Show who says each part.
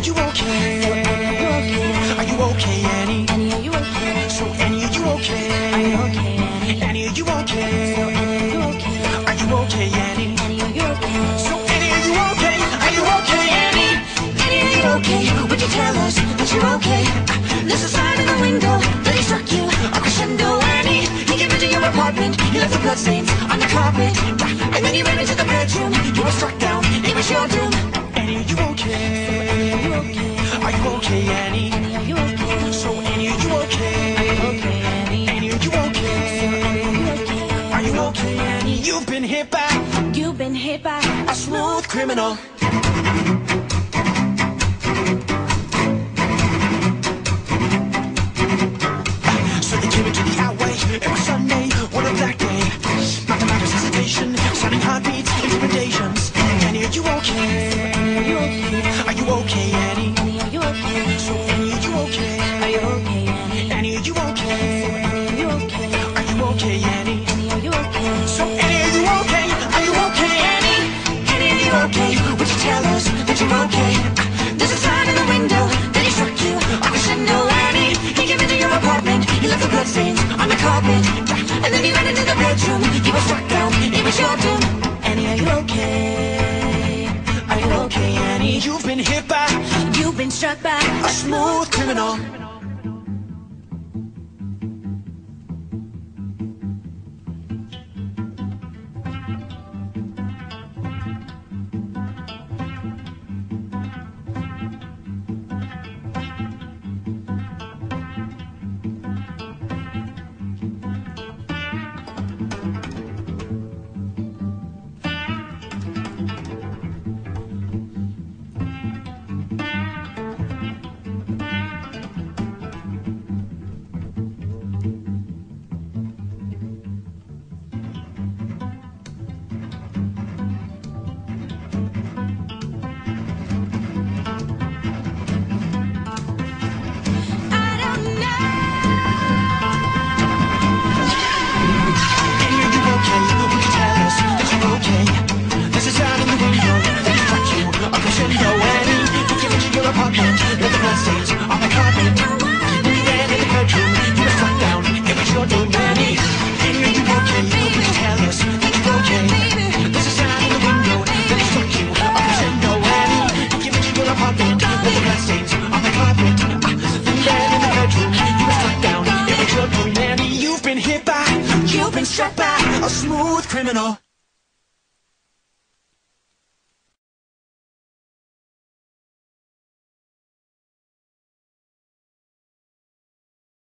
Speaker 1: are you okay?
Speaker 2: Are you okay,
Speaker 1: Annie?
Speaker 2: Annie, are you okay?
Speaker 1: So Annie, are you okay? Are you okay, Annie? Annie, are you okay? So Annie, are you okay?
Speaker 2: Are you okay, Annie?
Speaker 1: Annie, are you okay?
Speaker 2: Are you okay?
Speaker 1: Annie?
Speaker 2: Are you okay? Would you tell us that you're okay? There's a sign in the window that he struck you. A crescendo, Annie. He came into your apartment. He left the bloodstains on the carpet, and then he ran into the bedroom. You were struck down. It was your
Speaker 1: turn. hit by a smooth criminal. So they came into the highway every Sunday, what a black day. Mathematics hesitation, sounding heartbeats, intimidations. Can you, you okay? Are you okay? bedroom, you give a down, it was your doom. Annie, are you okay? Are you okay, Annie? You've been hit by,
Speaker 2: you've been struck by a smooth criminal.
Speaker 1: shot a smooth criminal.